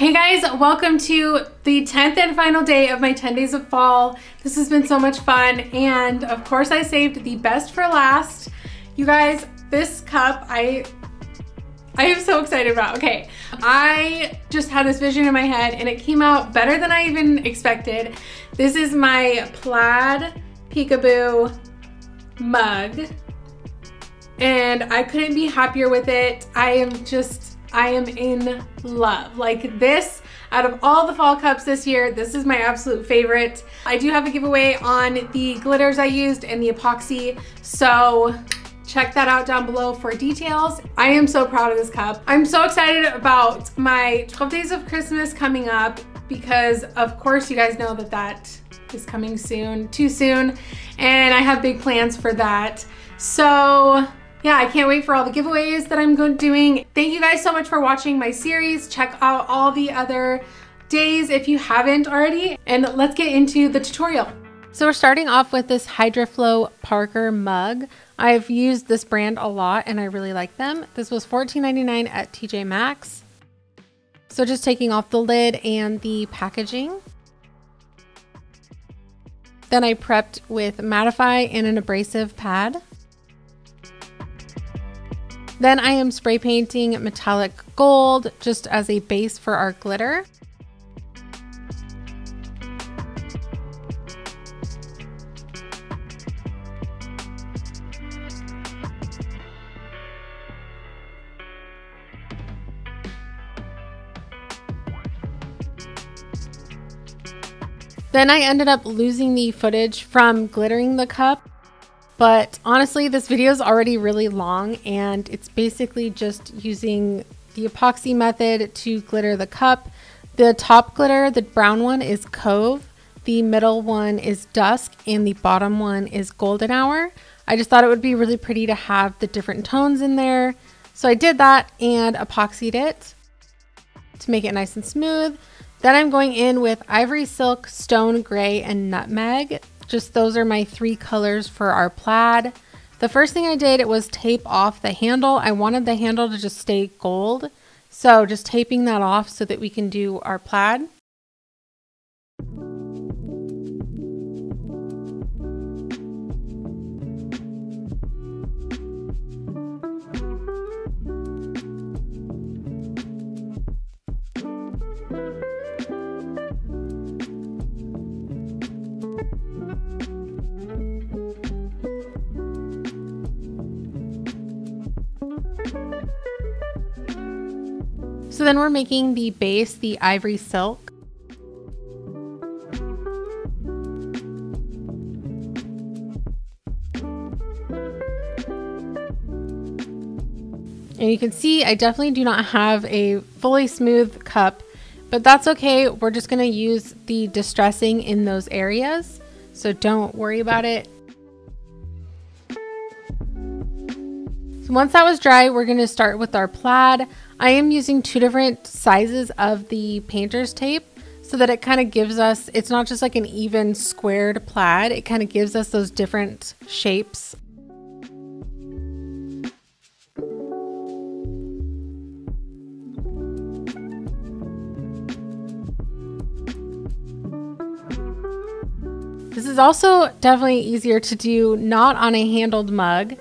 Hey guys, welcome to the 10th and final day of my 10 days of fall. This has been so much fun and of course I saved the best for last. You guys, this cup I I am so excited about. Okay, I just had this vision in my head and it came out better than I even expected. This is my plaid peekaboo mug and I couldn't be happier with it. I am just I am in love. Like this, out of all the fall cups this year, this is my absolute favorite. I do have a giveaway on the glitters I used and the epoxy, so check that out down below for details. I am so proud of this cup. I'm so excited about my 12 days of Christmas coming up because of course you guys know that that is coming soon, too soon, and I have big plans for that. So yeah, I can't wait for all the giveaways that I'm doing. Thank you guys so much for watching my series. Check out all the other days if you haven't already, and let's get into the tutorial. So we're starting off with this HydraFlow Parker mug. I've used this brand a lot and I really like them. This was $14.99 at TJ Maxx. So just taking off the lid and the packaging. Then I prepped with mattify and an abrasive pad. Then I am spray painting metallic gold just as a base for our glitter. Then I ended up losing the footage from glittering the cup but honestly, this video is already really long and it's basically just using the epoxy method to glitter the cup. The top glitter, the brown one is Cove, the middle one is Dusk, and the bottom one is Golden Hour. I just thought it would be really pretty to have the different tones in there. So I did that and epoxied it to make it nice and smooth. Then I'm going in with Ivory Silk, Stone Gray, and Nutmeg. Just those are my three colors for our plaid. The first thing I did it was tape off the handle. I wanted the handle to just stay gold. So just taping that off so that we can do our plaid. Then we're making the base, the ivory silk. And you can see I definitely do not have a fully smooth cup, but that's okay. We're just gonna use the distressing in those areas. So don't worry about it. So once that was dry, we're gonna start with our plaid. I am using two different sizes of the painter's tape so that it kind of gives us, it's not just like an even squared plaid, it kind of gives us those different shapes. This is also definitely easier to do not on a handled mug.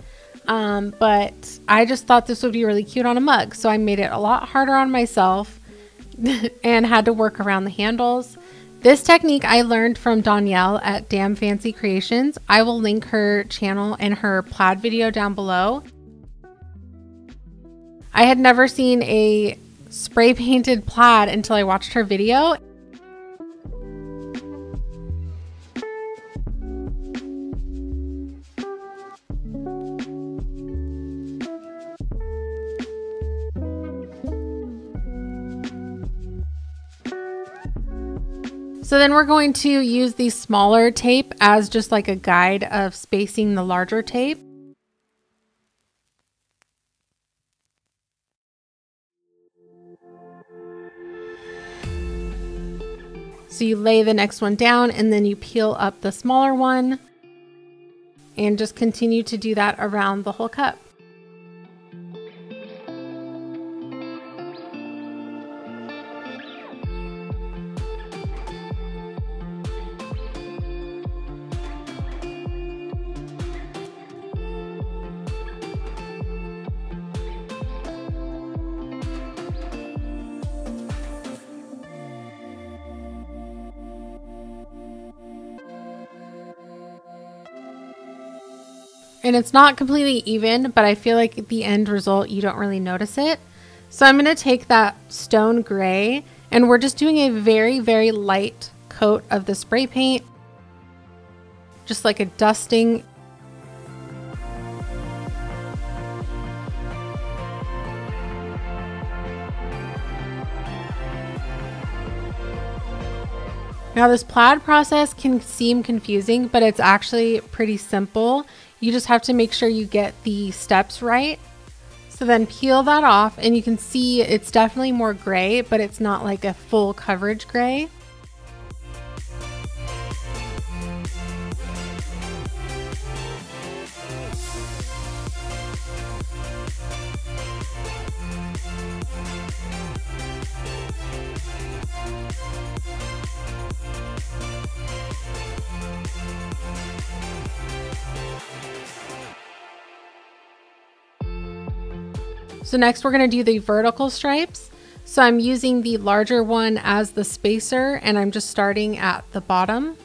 Um, but I just thought this would be really cute on a mug. So I made it a lot harder on myself and had to work around the handles. This technique I learned from Danielle at Dam Fancy Creations. I will link her channel and her plaid video down below. I had never seen a spray painted plaid until I watched her video So then we're going to use the smaller tape as just like a guide of spacing the larger tape. So you lay the next one down and then you peel up the smaller one and just continue to do that around the whole cup. And it's not completely even, but I feel like the end result, you don't really notice it. So I'm going to take that stone gray and we're just doing a very, very light coat of the spray paint. Just like a dusting Now this plaid process can seem confusing, but it's actually pretty simple. You just have to make sure you get the steps right. So then peel that off and you can see it's definitely more gray, but it's not like a full coverage gray. So next we're going to do the vertical stripes. So I'm using the larger one as the spacer and I'm just starting at the bottom.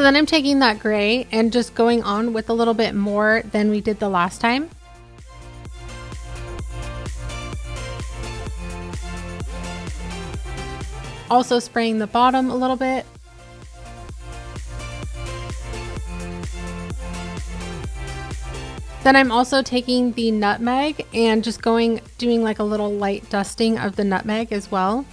So then I'm taking that gray and just going on with a little bit more than we did the last time. Also spraying the bottom a little bit. Then I'm also taking the nutmeg and just going, doing like a little light dusting of the nutmeg as well.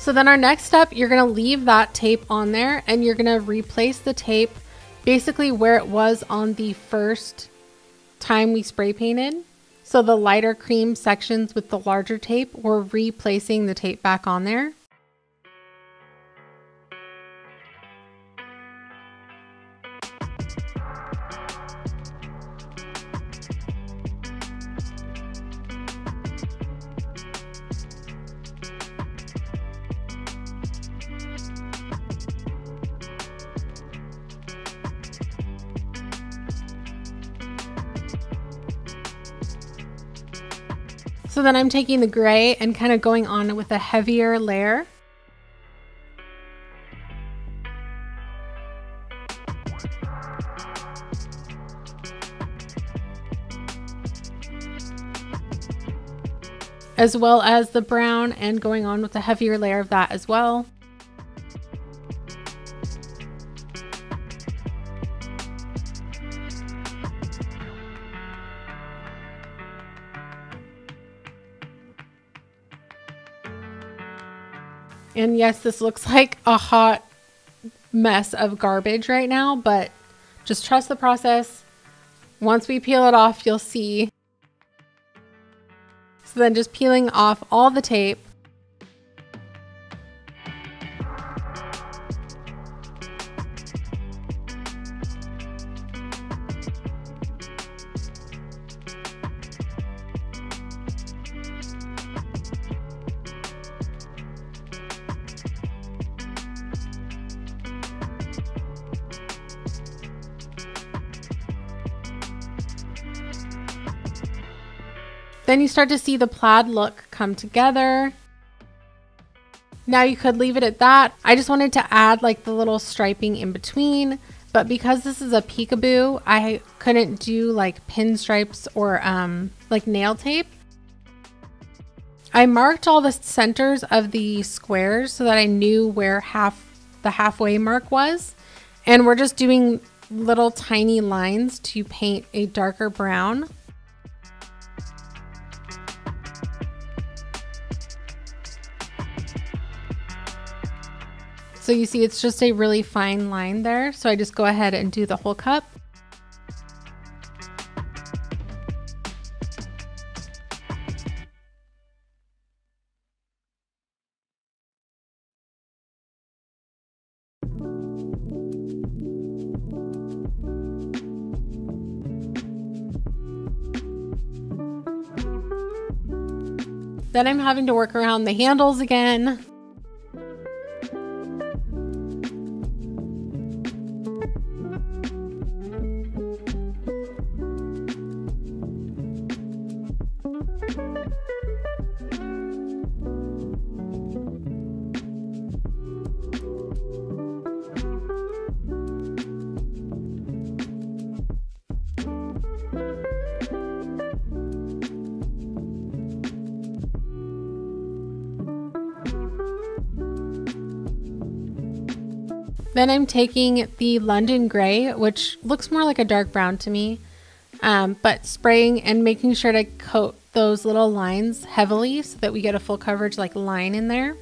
So then our next step, you're gonna leave that tape on there and you're gonna replace the tape basically where it was on the first time we spray painted. So the lighter cream sections with the larger tape, we're replacing the tape back on there. So then I'm taking the gray and kind of going on with a heavier layer. As well as the brown and going on with a heavier layer of that as well. And yes, this looks like a hot mess of garbage right now, but just trust the process. Once we peel it off, you'll see. So then just peeling off all the tape. Then you start to see the plaid look come together. Now you could leave it at that. I just wanted to add like the little striping in between, but because this is a peekaboo, I couldn't do like pinstripes or um, like nail tape. I marked all the centers of the squares so that I knew where half the halfway mark was. And we're just doing little tiny lines to paint a darker brown. So you see it's just a really fine line there. So I just go ahead and do the whole cup. Then I'm having to work around the handles again. Then I'm taking the London Gray, which looks more like a dark brown to me, um, but spraying and making sure to coat those little lines heavily so that we get a full coverage like line in there.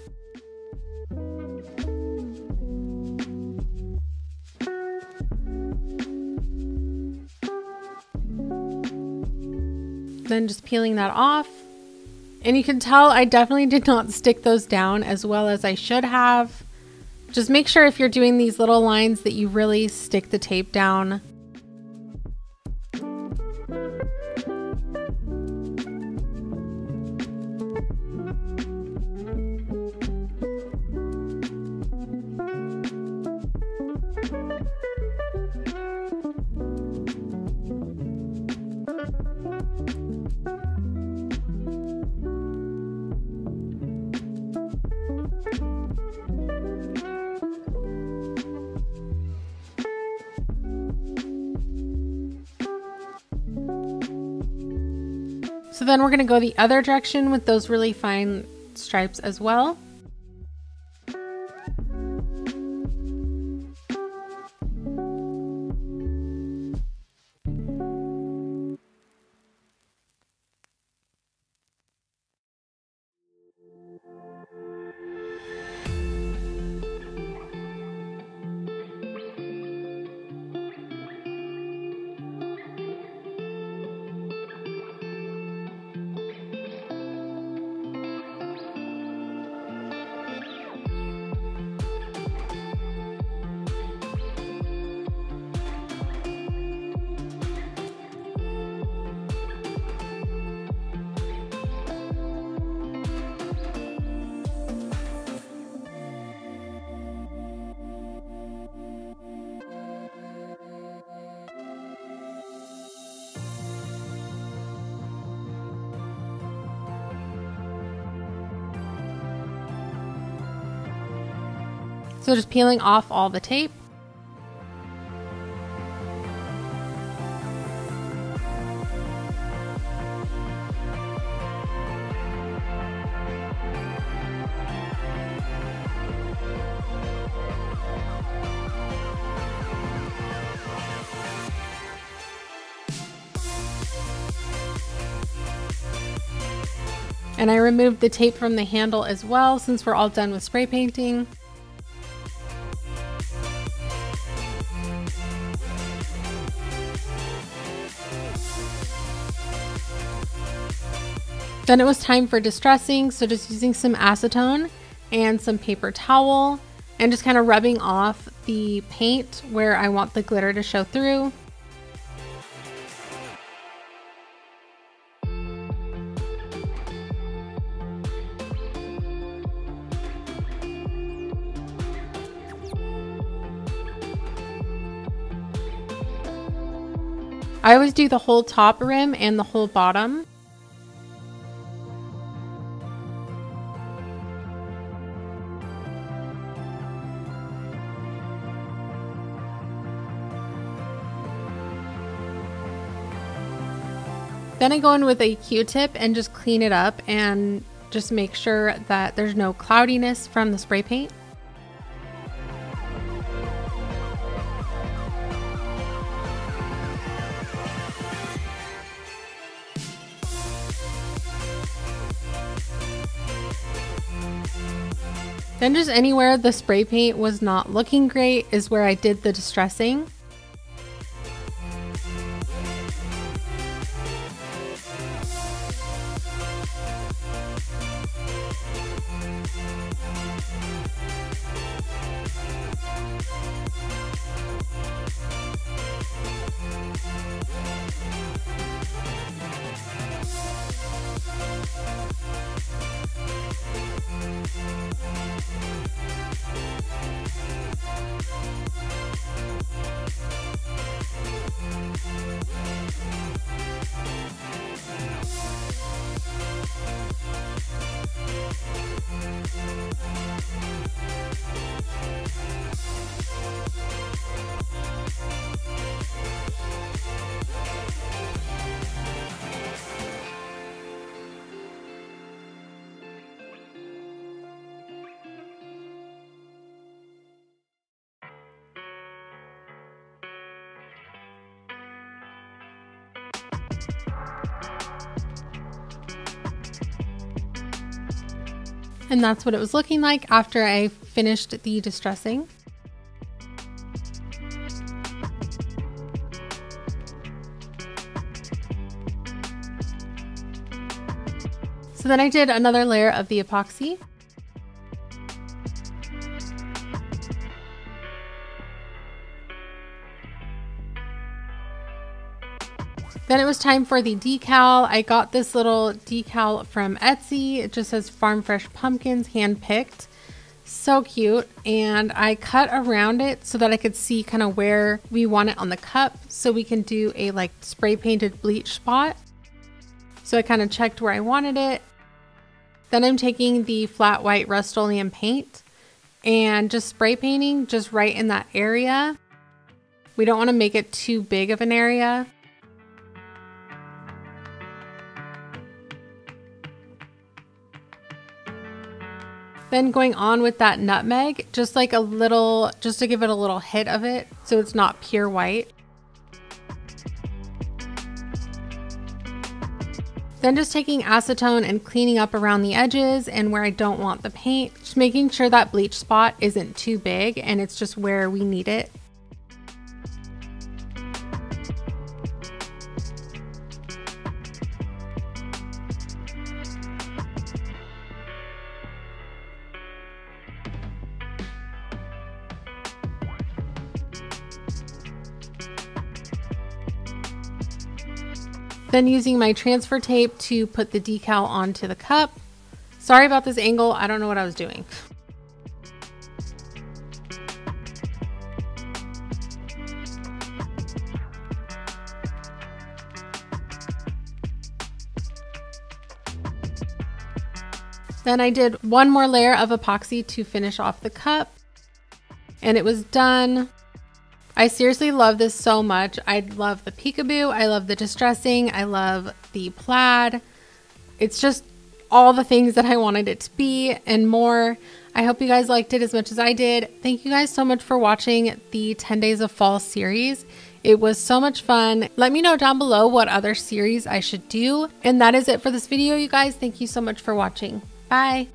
Then just peeling that off. And you can tell I definitely did not stick those down as well as I should have. Just make sure if you're doing these little lines that you really stick the tape down then we're going to go the other direction with those really fine stripes as well. So just peeling off all the tape. And I removed the tape from the handle as well since we're all done with spray painting. Then it was time for distressing, so just using some acetone and some paper towel and just kind of rubbing off the paint where I want the glitter to show through. I always do the whole top rim and the whole bottom. Then I go in with a Q-tip and just clean it up and just make sure that there's no cloudiness from the spray paint. Then just anywhere the spray paint was not looking great is where I did the distressing. And that's what it was looking like after I finished the distressing. So then I did another layer of the epoxy. Then it was time for the decal. I got this little decal from Etsy. It just says Farm Fresh Pumpkins, hand picked. So cute. And I cut around it so that I could see kind of where we want it on the cup so we can do a like spray painted bleach spot. So I kind of checked where I wanted it. Then I'm taking the flat white Rust-Oleum paint and just spray painting just right in that area. We don't want to make it too big of an area Then going on with that nutmeg, just like a little, just to give it a little hit of it so it's not pure white. Then just taking acetone and cleaning up around the edges and where I don't want the paint, just making sure that bleach spot isn't too big and it's just where we need it. Then using my transfer tape to put the decal onto the cup. Sorry about this angle, I don't know what I was doing. Then I did one more layer of epoxy to finish off the cup and it was done. I seriously love this so much. I love the peekaboo. I love the distressing. I love the plaid. It's just all the things that I wanted it to be and more. I hope you guys liked it as much as I did. Thank you guys so much for watching the 10 Days of Fall series. It was so much fun. Let me know down below what other series I should do. And that is it for this video, you guys. Thank you so much for watching. Bye.